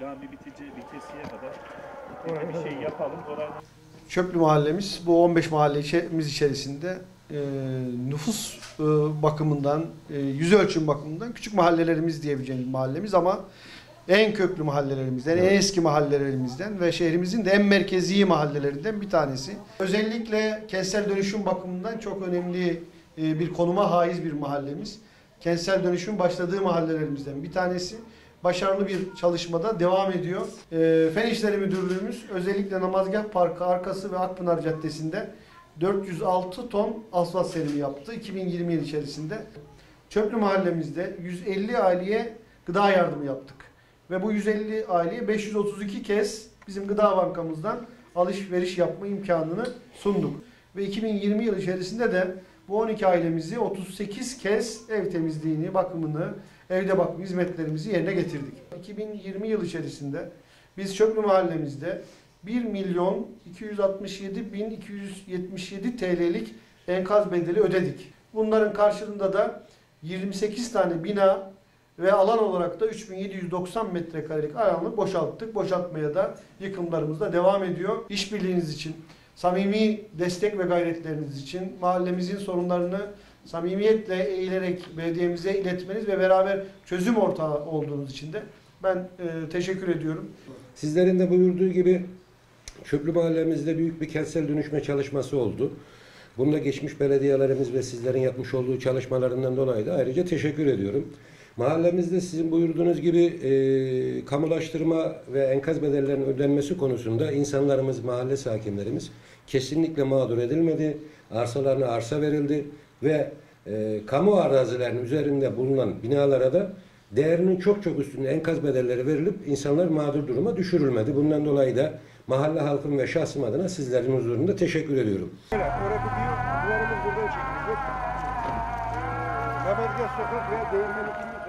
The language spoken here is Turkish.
cami bitici, bitesiye kadar bir şey yapalım. Oranın Çöplü mahallemiz bu 15 mahallemiz içerisinde e, nüfus e, bakımından, e, yüz ölçüm bakımından küçük mahallelerimiz diyebileceğimiz mahallemiz ama en köklü mahallelerimizden, en eski mahallelerimizden ve şehrimizin de en merkezi mahallelerinden bir tanesi. Özellikle kentsel dönüşüm bakımından çok önemli e, bir konuma haiz bir mahallemiz. Kentsel dönüşüm başladığı mahallelerimizden bir tanesi. Başarılı bir çalışmada devam ediyor. E, Fen İşleri Müdürlüğümüz özellikle Namazgah Parkı arkası ve Akpınar Caddesi'nde 406 ton asfalt serimi yaptı 2020 yıl içerisinde. Çöplü mahallemizde 150 aileye gıda yardımı yaptık. Ve bu 150 aileye 532 kez bizim gıda bankamızdan alışveriş yapma imkanını sunduk. Ve 2020 yıl içerisinde de bu 12 ailemizi 38 kez ev temizliğini, bakımını, evde bakım hizmetlerimizi yerine getirdik. 2020 yıl içerisinde biz Çöplü mahallemizde 1 milyon 267 bin 277 TL'lik enkaz bedeli ödedik. Bunların karşılığında da 28 tane bina ve alan olarak da 3790 metrekarelik alanı boşalttık. Boşaltmaya da yıkımlarımız da devam ediyor. İşbirliğiniz için, samimi destek ve gayretleriniz için mahallemizin sorunlarını samimiyetle eğilerek belediyemize iletmeniz ve beraber çözüm ortağı olduğunuz için de ben e, teşekkür ediyorum. Sizlerin de buyurduğu gibi Çöplü mahallemizde büyük bir kentsel dönüşme çalışması oldu. Bunda geçmiş belediyelerimiz ve sizlerin yapmış olduğu çalışmalarından dolayı da ayrıca teşekkür ediyorum. Mahallemizde sizin buyurduğunuz gibi e, kamulaştırma ve enkaz bedellerinin ödenmesi konusunda insanlarımız, mahalle sakinlerimiz kesinlikle mağdur edilmedi. Arsalarına arsa verildi ve e, kamu arazilerinin üzerinde bulunan binalara da değerinin çok çok üstünde enkaz bedelleri verilip insanlar mağdur duruma düşürülmedi. Bundan dolayı da mahalle halkım ve şahsım adına sizlerin huzurunda teşekkür ediyorum. Evet, orası çekilecek. Ee, sokak ve Değirmen sokak